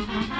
Mm-hmm.